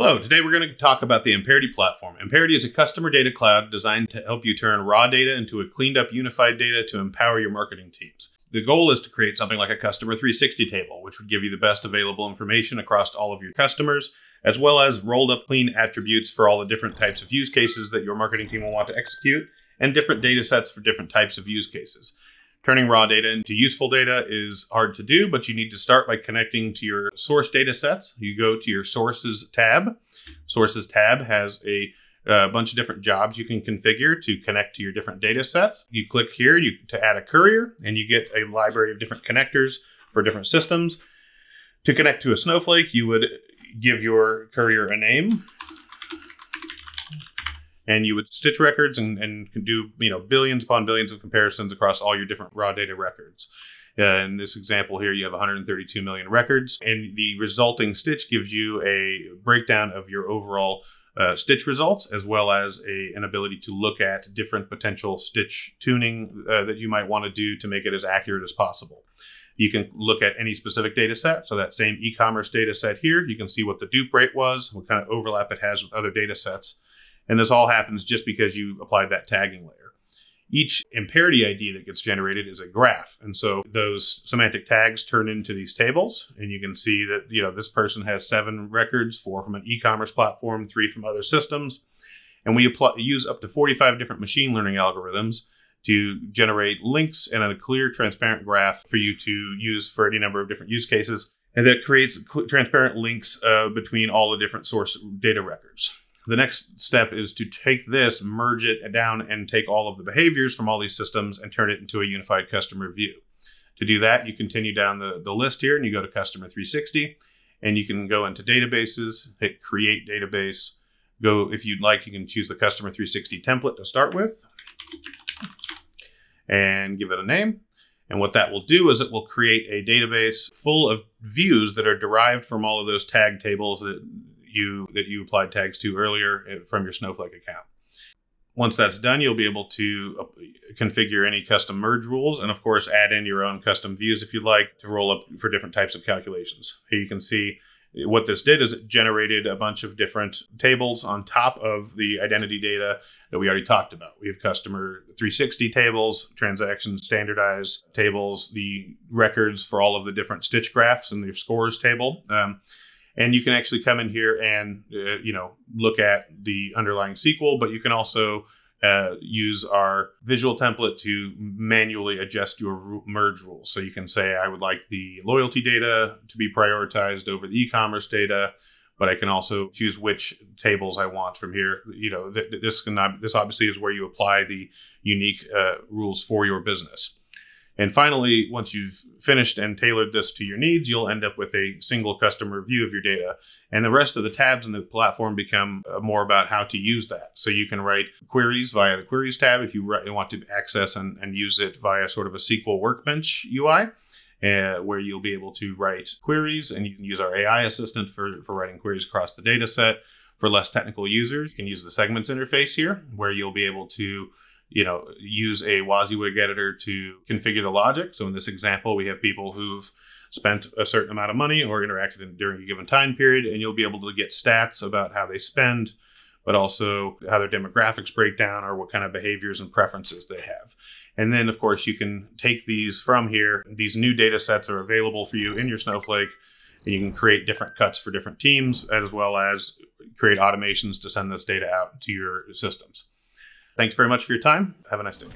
Hello, today we're going to talk about the Amperity platform. Amperity is a customer data cloud designed to help you turn raw data into a cleaned up unified data to empower your marketing teams. The goal is to create something like a customer 360 table, which would give you the best available information across all of your customers, as well as rolled up clean attributes for all the different types of use cases that your marketing team will want to execute, and different data sets for different types of use cases. Turning raw data into useful data is hard to do, but you need to start by connecting to your source data sets. You go to your sources tab. Sources tab has a a bunch of different jobs you can configure to connect to your different data sets. You click here you, to add a courier, and you get a library of different connectors for different systems. To connect to a Snowflake, you would give your courier a name and you would stitch records and, and do you know billions upon billions of comparisons across all your different raw data records. Uh, in this example here, you have 132 million records, and the resulting stitch gives you a breakdown of your overall uh, stitch results, as well as a, an ability to look at different potential stitch tuning uh, that you might want to do to make it as accurate as possible. You can look at any specific data set. So that same e-commerce data set here, you can see what the dupe rate was, what kind of overlap it has with other data sets. And this all happens just because you applied that tagging layer. Each Amperity ID that gets generated is a graph. And so those semantic tags turn into these tables. And you can see that, you know, this person has seven records, four from an e-commerce platform, three from other systems. And we apply, use up to 45 different machine learning algorithms to generate links and a clear, transparent graph for you to use for any number of different use cases. And that creates transparent links uh, between all the different source data records. The next step is to take this, merge it down, and take all of the behaviors from all these systems and turn it into a unified customer view. To do that, you continue down the, the list here and you go to Customer 360 and you can go into databases, hit create database. Go, if you'd like, you can choose the Customer 360 template to start with and give it a name. And what that will do is it will create a database full of views that are derived from all of those tag tables that you that you applied tags to earlier eh, from your Snowflake account. Once that's done, you'll be able to configure any custom merge rules and, of course, add in your own custom views if you'd like to roll up for different types of calculations. Here you can see what this did is it generated a bunch of different tables on top of the identity data that we already talked about. We have customer 360 tables, transaction standardized tables, the records for all of the different stitch graphs and their scores table. Um, and you can actually come in here and uh, you know look at the underlying SQL, but you can also uh, use our visual template to manually adjust your merge rules. So you can say, I would like the loyalty data to be prioritized over the e-commerce data, but I can also choose which tables I want from here. You know, th- this can not, this obviously is where you apply the unique uh, rules for your business. And finally, once you've finished and tailored this to your needs, you'll end up with a single customer view of your data. And the rest of the tabs in the platform become uh, more about how to use that. So you can write queries via the queries tab if you want to access and, and use it via sort of a SQL workbench UI. Uh, where you'll be able to write queries and you can use our AI assistant for, for writing queries across the data set. For less technical users, you can use the segments interface here, where you'll be able to you know, use a WYSIWYG editor to configure the logic. So in this example, we have people who've spent a certain amount of money or interacted in, during a given time period, and you'll be able to get stats about how they spend, but also how their demographics break down or what kind of behaviors and preferences they have. And then, of course, you can take these from here. These new data sets are available for you in your Snowflake, and you can create different cuts for different teams, as well as create automations to send this data out to your systems. Thanks very much for your time. Have a nice day.